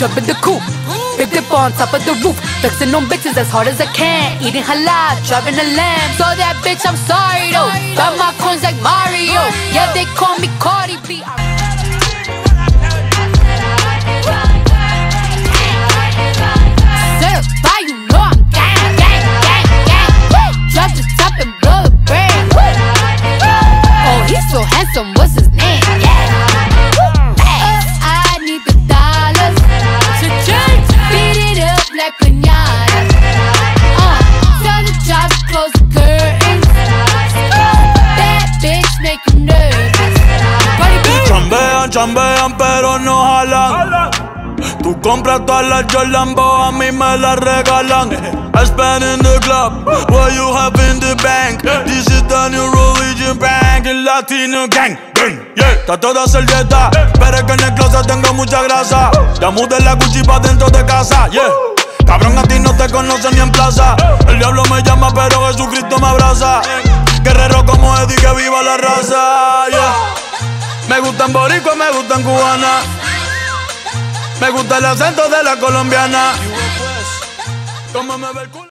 jump in the coupe. Big dip on top of the roof, flexing on bitches as hard as I can. Eating halal, driving a lamb. So that bitch, I'm sorry though. Got my coins like Mario. Chambean, pero no jalan. Tú compras todas las Jordan, a mí me las regalan. I spend in the club, what you have in the bank. This is the new religion bank, el latino gang. Yeah, está toda servieta, pero es que en el closet tengo mucha grasa. Ya mudé la Gucci pa' dentro de casa, yeah. Cabrón, a ti no te conocen ni en plaza. El diablo me llama, pero Jesucristo me abraza. Guerrero como Eddie, que viva la raza. Me gustan boricua, me gustan cubana. Me gusta el acento de la colombiana.